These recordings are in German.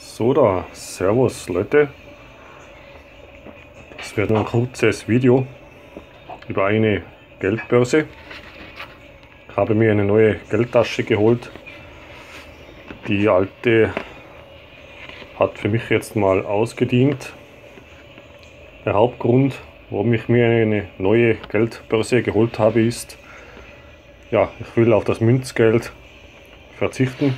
So da, Servus Leute. Das wird ein kurzes Video über eine Geldbörse. Ich habe mir eine neue Geldtasche geholt. Die alte hat für mich jetzt mal ausgedient. Der Hauptgrund, warum ich mir eine neue Geldbörse geholt habe, ist, ja, ich will auf das Münzgeld verzichten.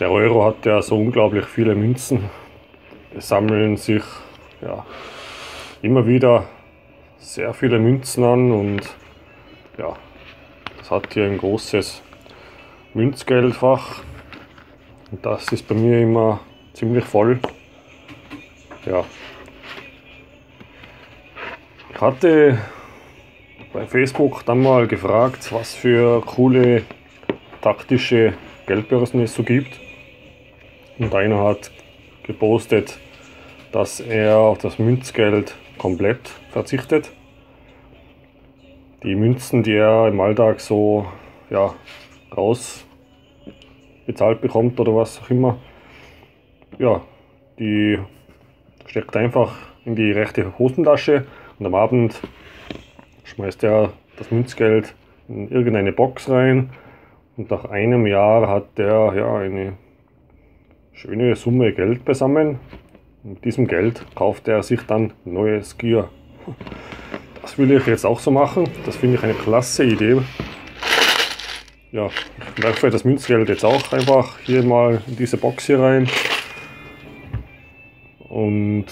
Der Euro hat ja so unglaublich viele Münzen. Es sammeln sich ja, immer wieder sehr viele Münzen an und ja, das hat hier ein großes Münzgeldfach und das ist bei mir immer ziemlich voll. Ja. Ich hatte bei Facebook dann mal gefragt, was für coole taktische Geldbörsen es so gibt. Und einer hat gepostet, dass er auf das Münzgeld komplett verzichtet. Die Münzen, die er im Alltag so ja, raus bezahlt bekommt oder was auch immer, ja, die steckt einfach in die rechte Hosentasche und am Abend schmeißt er das Münzgeld in irgendeine Box rein und nach einem Jahr hat er ja eine schöne Summe Geld beisammen. Mit diesem Geld kauft er sich dann neues Gear. Das will ich jetzt auch so machen. Das finde ich eine klasse Idee. Ja, ich werfe das Münzgeld jetzt auch einfach hier mal in diese Box hier rein. Und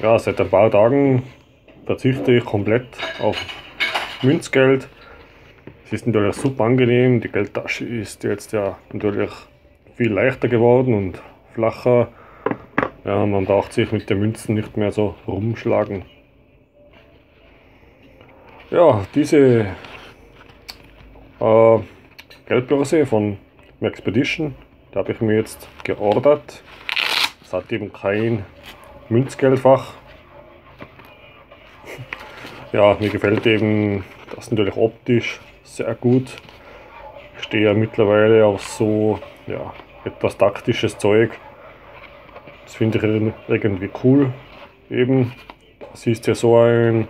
ja, seit ein paar Tagen verzichte ich komplett auf Münzgeld. Es ist natürlich super angenehm. Die Geldtasche ist jetzt ja natürlich viel leichter geworden und flacher. Ja, man braucht sich mit den Münzen nicht mehr so rumschlagen. Ja, diese äh, Geldbörse von Maxpedition, die habe ich mir jetzt geordert. Es hat eben kein Münzgeldfach. Ja, mir gefällt eben das natürlich optisch sehr gut. Ich stehe ja mittlerweile auf so ja, etwas taktisches Zeug. Das finde ich irgendwie cool. Eben, das ist ja so ein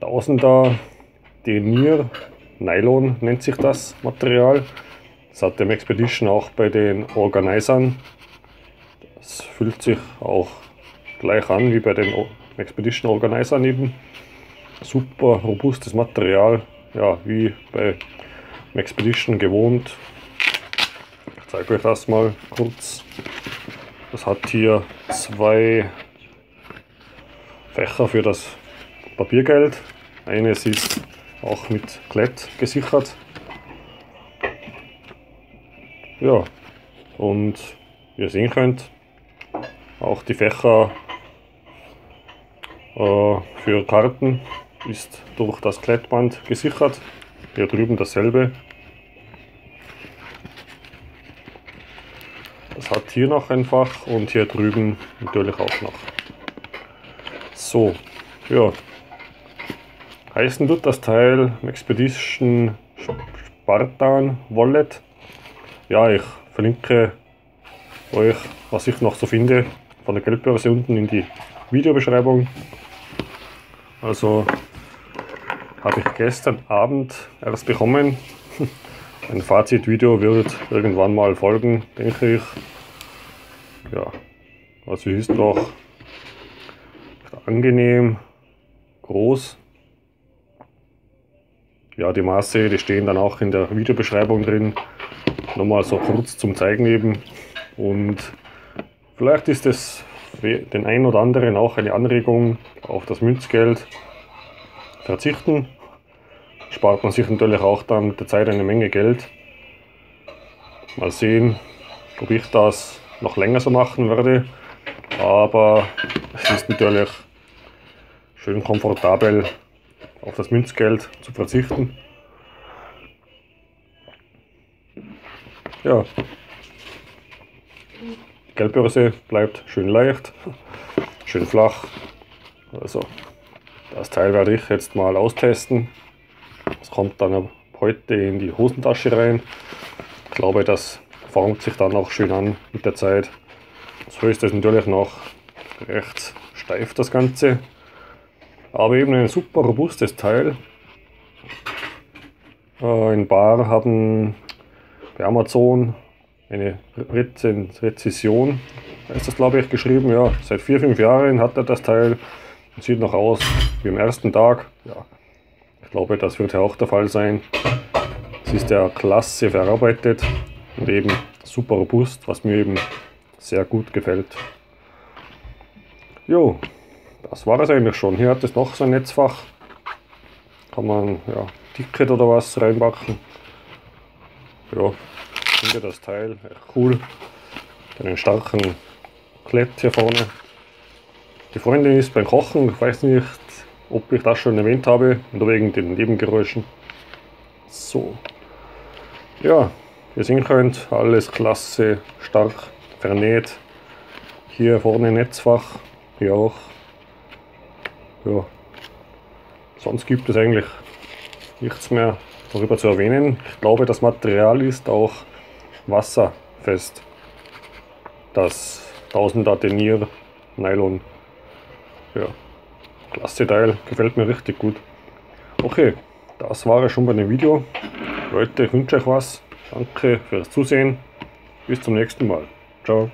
Tausender Denier, Nylon nennt sich das Material. Das hat der Expedition auch bei den Organisern. Das fühlt sich auch gleich an wie bei den Expedition Organisern eben. Super robustes Material, ja, wie bei Expedition gewohnt. Ich zeige euch das mal kurz. Das hat hier zwei Fächer für das Papiergeld. Eines ist auch mit Klett gesichert. Ja, und wie ihr sehen könnt, auch die Fächer äh, für Karten ist durch das Klettband gesichert. Hier drüben dasselbe. Das hat hier noch ein Fach und hier drüben natürlich auch noch. So, ja. Heißen tut das Teil Expedition Spartan Wallet. Ja, ich verlinke euch, was ich noch so finde, von der Geldbörse unten in die Videobeschreibung. Also habe ich gestern Abend erst bekommen. Ein Fazitvideo wird irgendwann mal folgen, denke ich. Ja, also ist doch angenehm, groß. Ja, die Maße, die stehen dann auch in der Videobeschreibung drin. Nochmal so kurz zum Zeigen eben. Und vielleicht ist es den einen oder anderen auch eine Anregung auf das Münzgeld verzichten. Spart man sich natürlich auch dann mit der Zeit eine Menge Geld. Mal sehen, ob ich das noch länger so machen werde. Aber es ist natürlich schön komfortabel auf das Münzgeld zu verzichten. Ja, die Geldbörse bleibt schön leicht, schön flach. Also das Teil werde ich jetzt mal austesten. Das kommt dann heute in die Hosentasche rein. Ich glaube, das formt sich dann auch schön an mit der Zeit. So ist es natürlich noch recht steif das Ganze. Aber eben ein super robustes Teil. Äh, in Bar haben bei Amazon eine Rezession, ist das glaube ich geschrieben, ja, seit 4-5 Jahren hat er das Teil. Sieht noch aus wie am ersten Tag. Ja, ich glaube, das wird ja auch der Fall sein. Es ist ja klasse verarbeitet und eben super robust, was mir eben sehr gut gefällt. Jo, das war es eigentlich schon. Hier hat es noch so ein Netzfach. Kann man ja, Ticket oder was reinpacken. Ja, finde das Teil echt cool. Einen starken Klett hier vorne. Die Freundin ist beim Kochen, ich weiß nicht, ob ich das schon erwähnt habe, oder wegen den Nebengeräuschen. So. Ja, wie ihr sehen könnt, alles klasse, stark vernäht. Hier vorne Netzfach, hier auch. Ja. Sonst gibt es eigentlich nichts mehr darüber zu erwähnen. Ich glaube, das Material ist auch wasserfest. Das 1000er Denier Nylon. Ja, klasse Teil, gefällt mir richtig gut. Okay, das war es schon bei dem Video. Leute, ich wünsche euch was. Danke fürs Zusehen. Bis zum nächsten Mal. Ciao.